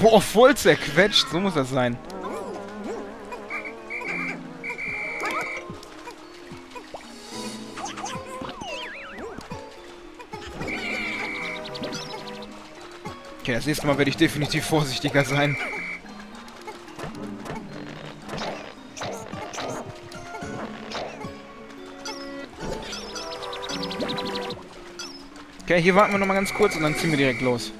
Boah, voll zerquetscht. So muss das sein. Okay, das nächste Mal werde ich definitiv vorsichtiger sein. Okay, hier warten wir nochmal ganz kurz und dann ziehen wir direkt los.